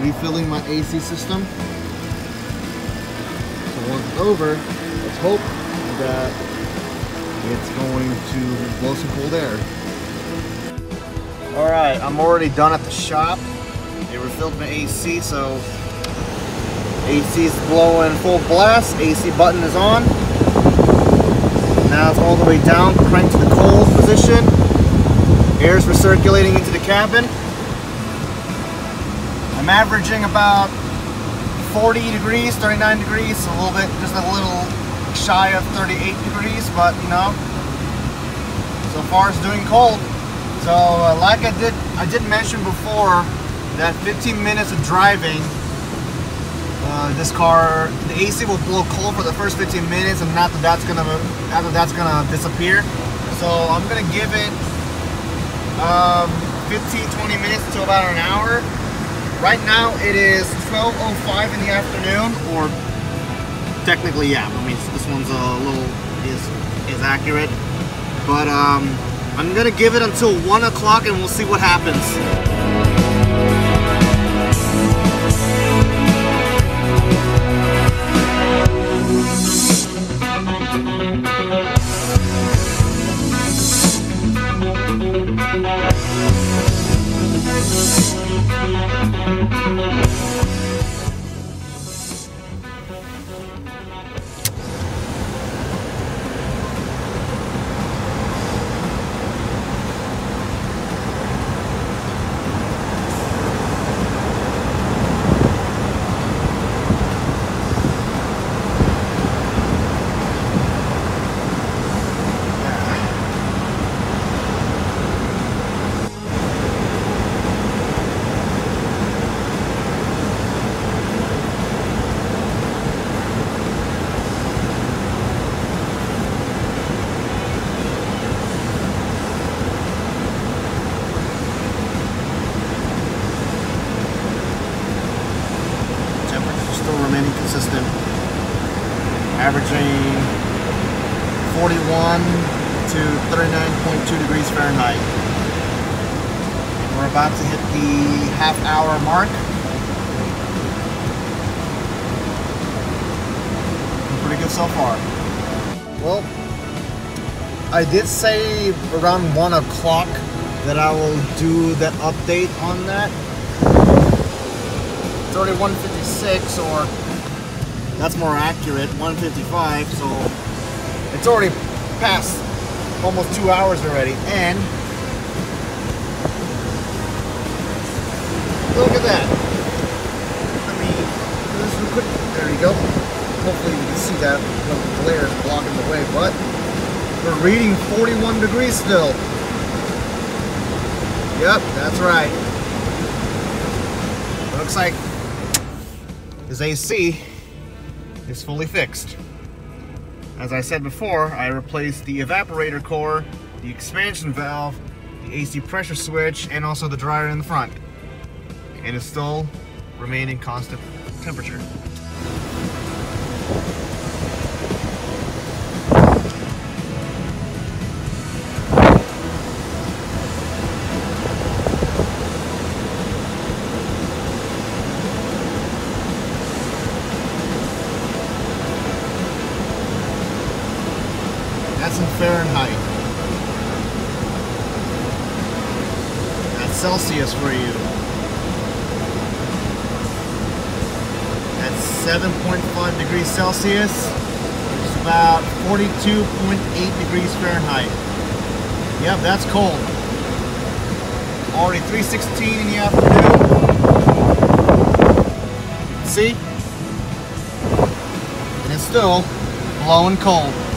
refilling my AC system. So once it's over, let's hope that it's going to blow some cold air. All right, I'm already done at the shop. They refilled my AC, so AC is blowing full blast. AC button is on. Now it's all the way down, cranked to the cold position. Air is recirculating into the cabin. I'm averaging about 40 degrees, 39 degrees, a little bit, just a little shy of 38 degrees, but you know, so far it's doing cold. So uh, like I did, I did mention before that 15 minutes of driving, uh, this car, the AC will blow cold for the first 15 minutes, and after that's gonna, after that's gonna disappear. So I'm gonna give it um, 15, 20 minutes to about an hour. Right now it is 12:05 in the afternoon, or technically, yeah. I mean, this one's a little is is accurate, but um, I'm gonna give it until one o'clock, and we'll see what happens. Averaging 41 to 39.2 degrees Fahrenheit. We're about to hit the half hour mark. Pretty good so far. Well, I did say around 1 o'clock that I will do that update on that. It's already 156 or that's more accurate, 155, so it's already past almost two hours already. And look at that. Let me do this real quick. There you go. Hopefully you can see that when the glare is blocking the way, but we're reading 41 degrees still. Yep, that's right. Looks like his AC is fully fixed. As I said before, I replaced the evaporator core, the expansion valve, the AC pressure switch, and also the dryer in the front. And it's still remaining constant temperature. Fahrenheit. That's Celsius for you. That's 7.5 degrees Celsius. It's about 42.8 degrees Fahrenheit. Yep, that's cold. Already 316 in the afternoon. See? And it's still blowing cold.